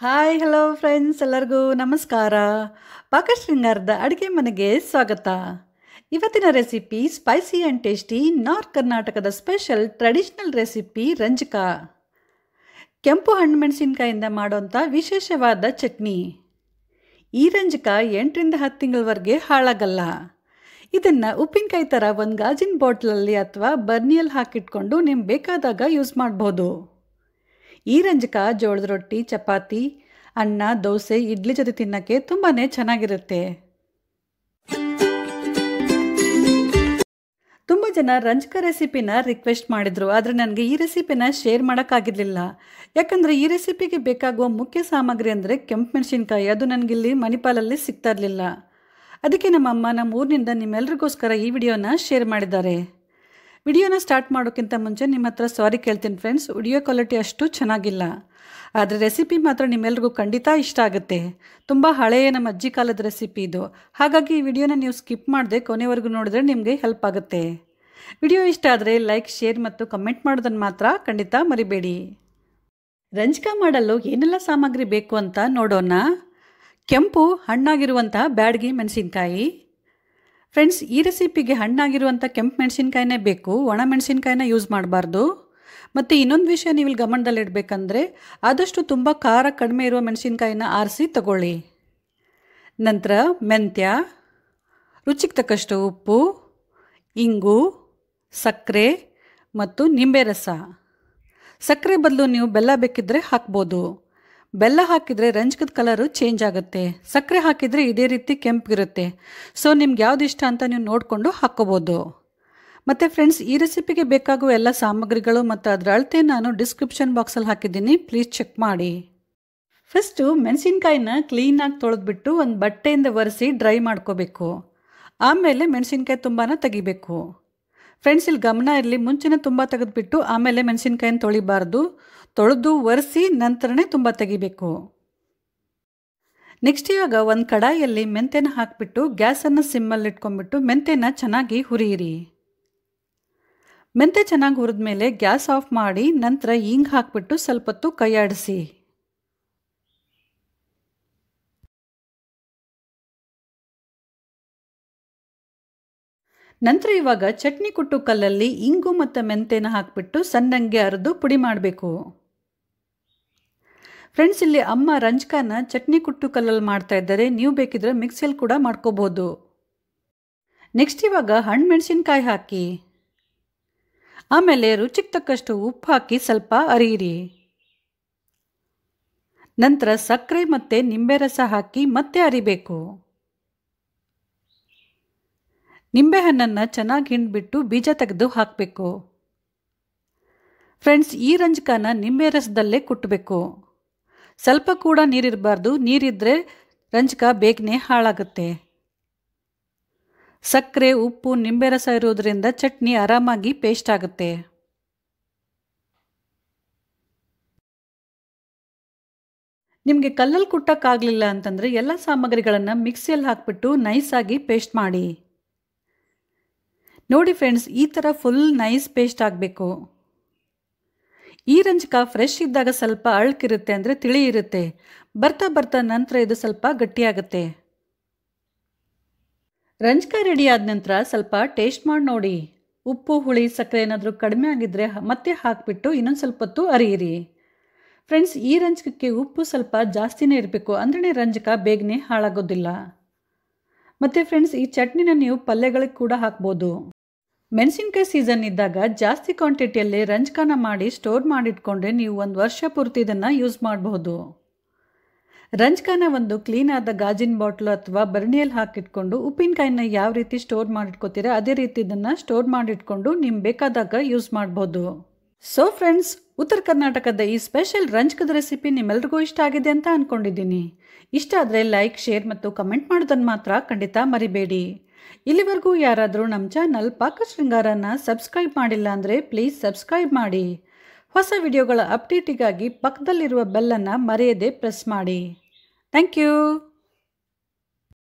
Hi hello friends ಎಲ್ಲರಿಗೂ ನಮಸ್ಕಾರ. ಪಾಕಶೃಂಗಾರದ ಅಡುಗೆ ಮನೆಗೆ ಸ್ವಾಗತ. ಇವತ್ತಿನ recipe spicy and tasty north ಕರ್ನಾಟಕದ ಸ್ಪೆಷಲ್ ಟ್ರೆಡಿಷ್ನಲ್ ರೆಸಿಪಿ ರಂಜಕ. ಕೆಂಪು ಹಣ್ಣು ಮೆಣಸಿನ್ಕಾಯಿಂದ ಮಾಡೋಂಥ ವಿಶೇಷವಾದ ಚಟ್ನಿ. ಈ ರಂಜಕ ಎಂಟರಿಂದ ಹತ್ತು ತಿಂಗಳವರೆಗೆ ಹಾಳಾಗಲ್ಲ. ಇದನ್ನು ಉಪ್ಪಿನಕಾಯಿ ಥರ ಒಂದು ಗಾಜಿನ ಬಾಟ್ಲಲ್ಲಿ ಅಥವಾ ಬರ್ನಿಯಲ್ಲಿ ಹಾಕಿಟ್ಕೊಂಡು ನಿಮ್ಗೆ ಬೇಕಾದಾಗ ಯೂಸ್ ಮಾಡ್ಬೋದು. ಈ ರಂಜಕ, ಜೋಳದ ರೊಟ್ಟಿ, ಚಪಾತಿ, ಅನ್ನ, ದೋಸೆ, ಇಡ್ಲಿ ಜೊತೆ ತಿನ್ನೋಕ್ಕೆ ತುಂಬಾ ಚೆನ್ನಾಗಿರುತ್ತೆ. ತುಂಬ ಜನ ರಂಜಕ ರೆಸಿಪಿನ ರಿಕ್ವೆಸ್ಟ್ ಮಾಡಿದರು, ಆದರೆ ನನಗೆ ಈ ರೆಸಿಪಿನ ಶೇರ್ ಮಾಡೋಕ್ಕಾಗಿರಲಿಲ್ಲ. ಯಾಕಂದರೆ ಈ ರೆಸಿಪಿಗೆ ಬೇಕಾಗುವ ಮುಖ್ಯ ಸಾಮಗ್ರಿ ಅಂದರೆ ಕೆಂಪು ಮೆಣಸಿನ್ಕಾಯಿ, ಅದು ನನಗಿಲ್ಲಿ ಮಣಿಪಾಲಲ್ಲಿ ಸಿಗ್ತಾ ಇರಲಿಲ್ಲ. ಅದಕ್ಕೆ ನಮ್ಮಮ್ಮ ನಮ್ಮ ಊರಿನಿಂದ ನಿಮ್ಮೆಲ್ರಿಗೋಸ್ಕರ ಈ ವಿಡಿಯೋನ ಶೇರ್ ಮಾಡಿದ್ದಾರೆ. ವಿಡಿಯೋನ ಸ್ಟಾರ್ಟ್ ಮಾಡೋಕ್ಕಿಂತ ಮುಂಚೆ ನಿಮ್ಮ ಹತ್ರ ಸಾರಿ ಕೇಳ್ತೀನಿ ಫ್ರೆಂಡ್ಸ್ ವಿಡಿಯೋ ಕ್ವಾಲಿಟಿ ಅಷ್ಟು ಚೆನ್ನಾಗಿಲ್ಲ. ಆದರೆ ರೆಸಿಪಿ ಮಾತ್ರ ನಿಮ್ಮೆಲ್ರಿಗೂ ಖಂಡಿತ ಇಷ್ಟ ಆಗುತ್ತೆ. ತುಂಬ ಹಳೆಯ ನಮ್ಮ ಅಜ್ಜಿ ಕಾಲದ ರೆಸಿಪಿ ಇದು. ಹಾಗಾಗಿ ಈ ವಿಡಿಯೋನ ನೀವು ಸ್ಕಿಪ್ ಮಾಡದೆ ಕೊನೆವರೆಗೂ ನೋಡಿದ್ರೆ ನಿಮಗೆ ಹೆಲ್ಪ್ ಆಗುತ್ತೆ. ವಿಡಿಯೋ ಇಷ್ಟ ಆದರೆ ಲೈಕ್ ಶೇರ್ ಮತ್ತು ಕಮೆಂಟ್ ಮಾಡೋದನ್ನು ಮಾತ್ರ ಖಂಡಿತ ಮರಿಬೇಡಿ. ರಂಜಕ ಮಾಡಲು ಏನೆಲ್ಲ ಸಾಮಗ್ರಿ ಬೇಕು ಅಂತ ನೋಡೋಣ. ಕೆಂಪು ಹಣ್ಣಾಗಿರುವಂಥ ಬ್ಯಾಡಗಿ ಮೆಣಸಿನ್ಕಾಯಿ. ಫ್ರೆಂಡ್ಸ್ ಈ ರೆಸಿಪಿಗೆ ಹಣ್ಣಾಗಿರುವಂಥ ಕೆಂಪು ಮೆಣಸಿನ್ಕಾಯಿನೇ ಬೇಕು, ಒಣ ಮೆಣಸಿನ್ಕಾಯಿನ ಯೂಸ್ ಮಾಡಬಾರ್ದು. ಮತ್ತು ಇನ್ನೊಂದು ವಿಷಯ ನೀವು ಇಲ್ಲಿ ಗಮನದಲ್ಲಿಡಬೇಕಂದ್ರೆ ಆದಷ್ಟು ತುಂಬ ಖಾರ ಕಡಿಮೆ ಇರುವ ಮೆಣಸಿನ್ಕಾಯಿನ ಆರಿಸಿ ತಗೊಳ್ಳಿ. ನಂತರ ಮೆಂತ್ಯ, ರುಚಿಗೆ ತಕ್ಕಷ್ಟು ಉಪ್ಪು, ಇಂಗು, ಸಕ್ಕರೆ ಮತ್ತು ನಿಂಬೆ ರಸ. ಸಕ್ಕರೆ ಬದಲು ನೀವು ಬೆಲ್ಲ ಬೇಕಿದ್ದರೆ ಹಾಕ್ಬೋದು. ಬೆಲ್ಲ ಹಾಕಿದರೆ ರಂಜಕದ ಕಲರು ಚೇಂಜ್ ಆಗುತ್ತೆ. ಸಕ್ಕರೆ ಹಾಕಿದರೆ ಇದೇ ರೀತಿ ಕೆಂಪಿರುತ್ತೆ ಸೊ ನಿಮ್ಗೆ ಯಾವ್ದು ಇಷ್ಟ ಅಂತ ನೀವು ನೋಡಿಕೊಂಡು ಹಾಕ್ಕೋಬೋದು ಮತ್ತು ಫ್ರೆಂಡ್ಸ್ ಈ ರೆಸಿಪಿಗೆ ಬೇಕಾಗುವ ಎಲ್ಲ ಸಾಮಗ್ರಿಗಳು ಮತ್ತು ಅದರ ಅಳತೆ ನಾನು ಡಿಸ್ಕ್ರಿಪ್ಷನ್ ಬಾಕ್ಸಲ್ಲಿ ಹಾಕಿದ್ದೀನಿ. ಪ್ಲೀಸ್ ಚೆಕ್ ಮಾಡಿ. ಫಸ್ಟು ಮೆಣಸಿನ್ಕಾಯಿನ ಕ್ಲೀನಾಗಿ ತೊಳೆದ್ಬಿಟ್ಟು ಒಂದು ಬಟ್ಟೆಯಿಂದ ಒರೆಸಿ ಡ್ರೈ ಮಾಡ್ಕೋಬೇಕು. ಆಮೇಲೆ ಮೆಣಸಿನ್ಕಾಯಿ ತುಂಬಾ ತೆಗಿಬೇಕು. ಫ್ರೆಂಡ್ಸ್ ಇಲ್ಲಿ ಗಮನ ಇರಲಿ. ಮುಂಚೆನೇ ತುಂಬ ತೆಗೆದುಬಿಟ್ಟು ಆಮೇಲೆ ಮೆಣಸಿನ್ಕಾಯಿನ ತೊಳಿಬಾರ್ದು. ತೊಳೆದು ಒರೆಸಿ ನಂತರನೇ ತುಂಬ ತೆಗಿಬೇಕು. ನೆಕ್ಸ್ಟ್ ಇವಾಗ ಒಂದು ಕಡಾಯಿಯಲ್ಲಿ ಮೆಂತೆನ ಹಾಕಿಬಿಟ್ಟು ಗ್ಯಾಸನ್ನು ಸಿಮ್ಮಲ್ಲಿ ಇಟ್ಕೊಂಡ್ಬಿಟ್ಟು ಮೆಂತೆನ ಚೆನ್ನಾಗಿ ಹುರಿಯಿರಿ. ಮೆಂತೆ ಚೆನ್ನಾಗಿ ಹುರಿದ ಮೇಲೆ ಗ್ಯಾಸ್ ಆಫ್ ಮಾಡಿ ನಂತರ ಹಿಂಗೆ ಹಾಕಿಬಿಟ್ಟು ಸ್ವಲ್ಪ ಹೊತ್ತು ಕೈಯಾಡಿಸಿ ನಂತರ ಇವಾಗ ಚಟ್ನಿ ಕುಟ್ಟು ಕಲ್ಲಲ್ಲಿ ಇಂಗು ಮತ್ತು ಮೆಂತೆನ ಹಾಕಿಬಿಟ್ಟು ಸಣ್ಣಂಗೆ ಅರೆದು ಪುಡಿ ಮಾಡಬೇಕು. ಫ್ರೆಂಡ್ಸ್ ಇಲ್ಲಿ ಅಮ್ಮ ರಂಜ್ಕಾನ ಚಟ್ನಿ ಕುಟ್ಟು ಕಲ್ಲಲ್ಲಿ ಮಾಡ್ತಾ ಇದ್ದಾರೆ. ನೀವು ಬೇಕಿದ್ರೆ ಮಿಕ್ಸಿಯಲ್ಲಿ ಕೂಡ ಮಾಡ್ಕೋಬೋದು. ನೆಕ್ಸ್ಟ್ ಇವಾಗ ಹಣ್ಣು ಮೆಣಸಿನ್ಕಾಯಿ ಹಾಕಿ. ಆಮೇಲೆ ರುಚಿಗೆ ತಕ್ಕಷ್ಟು ಉಪ್ಪು ಹಾಕಿ ಸ್ವಲ್ಪ ಅರಿಯಿರಿ. ನಂತರ ಸಕ್ಕರೆ ಮತ್ತು ನಿಂಬೆ ರಸ ಹಾಕಿ ಮತ್ತೆ ಅರಿಬೇಕು. ನಿಂಬೆಹಣ್ಣನ್ನು ಚೆನ್ನಾಗಿ ಹಿಂಡ್ಬಿಟ್ಟು ಬೀಜ ತೆಗೆದು ಹಾಕಬೇಕು. ಫ್ರೆಂಡ್ಸ್, ಈ ರಂಜಕನ ನಿಂಬೆ ರಸದಲ್ಲೇ ಕುಟ್ಟಬೇಕು ಸ್ವಲ್ಪ ಕೂಡ ನೀರಿರಬಾರ್ದು. ನೀರಿದ್ದರೆ ರಂಜಕ ಬೇಗನೆ ಹಾಳಾಗುತ್ತೆ. ಸಕ್ಕರೆ, ಉಪ್ಪು, ನಿಂಬೆ ರಸ ಇರೋದ್ರಿಂದ ಚಟ್ನಿ ಆರಾಮಾಗಿ ಪೇಸ್ಟ್ ಆಗುತ್ತೆ. ನಿಮಗೆ ಕಲ್ಲಲ್ಲಿ ಕುಟ್ಟಕ್ಕಾಗಲಿಲ್ಲ ಅಂತಂದರೆ ಎಲ್ಲ ಸಾಮಗ್ರಿಗಳನ್ನು ಮಿಕ್ಸಿಯಲ್ಲಿ ಹಾಕಿಬಿಟ್ಟು ನೈಸಾಗಿ ಪೇಸ್ಟ್ ಮಾಡಿ. ನೋಡಿ ಫ್ರೆಂಡ್ಸ್ ಈ ಥರ ಫುಲ್ ನೈಸ್ ಪೇಸ್ಟ್ ಆಗಬೇಕು. ಈ ರಂಜಕ ಫ್ರೆಶ್ ಇದ್ದಾಗ ಸ್ವಲ್ಪ ಅಳ್ಕಿರುತ್ತೆ ಅಂದರೆ ತಿಳಿ ಇರುತ್ತೆ. ಬರ್ತಾ ಬರ್ತಾ ನಂತರ ಇದು ಸ್ವಲ್ಪ ಗಟ್ಟಿಯಾಗುತ್ತೆ. ರಂಜಕ ರೆಡಿ ಆದ ನಂತರ ಸ್ವಲ್ಪ ಟೇಸ್ಟ್ ಮಾಡಿ ನೋಡಿ. ಉಪ್ಪು, ಹುಳಿ, ಸಕ್ಕರೆ ಏನಾದರೂ ಕಡಿಮೆ ಆಗಿದ್ದರೆ ಮತ್ತೆ ಹಾಕಿಬಿಟ್ಟು ಇನ್ನೊಂದು ಸ್ವಲ್ಪ ಹೊತ್ತು ಅರಿಯಿರಿ. ಫ್ರೆಂಡ್ಸ್ ಈ ರಂಜಕಕ್ಕೆ ಉಪ್ಪು ಸ್ವಲ್ಪ ಜಾಸ್ತಿನೇ ಇರಬೇಕು ಅಂದ್ರೆ ರಂಜಕ ಬೇಗನೆ ಹಾಳಾಗೋದಿಲ್ಲ. ಮತ್ತು ಫ್ರೆಂಡ್ಸ್ ಈ ಚಟ್ನಿನ ನೀವು ಪಲ್ಯಗಳಿಗೆ ಕೂಡ ಹಾಕ್ಬೋದು. ಮೆಣಸಿನ್ಕಾಯಿ ಸೀಸನ್ ಇದ್ದಾಗ ಜಾಸ್ತಿ ಕ್ವಾಂಟಿಟಿಯಲ್ಲಿ ರಂಜಕನ ಮಾಡಿ ಸ್ಟೋರ್ ಮಾಡಿಟ್ಕೊಂಡ್ರೆ ನೀವು ಒಂದು ವರ್ಷ ಪೂರ್ತಿ ಇದನ್ನು ಯೂಸ್ ಮಾಡಬಹುದು ರಂಜಕನ ಒಂದು ಕ್ಲೀನ್ ಆದ ಗಾಜಿನ ಬಾಟ್ಲು ಅಥವಾ ಬರ್ಣಿಯಲ್ಲಿ ಹಾಕಿಟ್ಕೊಂಡು ಉಪ್ಪಿನಕಾಯಿನ ಯಾವ ರೀತಿ ಸ್ಟೋರ್ ಮಾಡಿಟ್ಕೋತೀರಾ ಅದೇ ರೀತಿ ಇದನ್ನು ಸ್ಟೋರ್ ಮಾಡಿಟ್ಕೊಂಡು ನಿಮ್ಗೆ ಬೇಕಾದಾಗ ಯೂಸ್ ಮಾಡ್ಬೋದು. ಸೊ ಫ್ರೆಂಡ್ಸ್ ಉತ್ತರ ಕರ್ನಾಟಕದ ಈ ಸ್ಪೆಷಲ್ ರಂಜಕದ ರೆಸಿಪಿ ನಿಮ್ಮೆಲ್ರಿಗೂ ಇಷ್ಟ ಆಗಿದೆ ಅಂತ ಅಂದ್ಕೊಂಡಿದ್ದೀನಿ ಇಷ್ಟ ಆದರೆ ಲೈಕ್ ಶೇರ್ ಮತ್ತು ಕಮೆಂಟ್ ಮಾಡೋದನ್ನು ಮಾತ್ರ ಖಂಡಿತ ಮರಿಬೇಡಿ. ಇಲ್ಲಿವರೆಗೂ ಯಾರಾದರೂ ನಮ್ಮ ಚಾನಲ್ ಪಾಕ ಶೃಂಗಾರನ ಸಬ್ಸ್ಕ್ರೈಬ್ ಮಾಡಿಲ್ಲ ಅಂದರೆ ಪ್ಲೀಸ್ ಸಬ್ಸ್ಕ್ರೈಬ್ ಮಾಡಿ. ಹೊಸ ವಿಡಿಯೋಗಳ ಅಪ್ಡೇಟಿಗಾಗಿ ಪಕ್ಕದಲ್ಲಿರುವ ಬೆಲ್ಲನ್ನು ಮರೆಯದೆ ಪ್ರೆಸ್ ಮಾಡಿ. Thank you.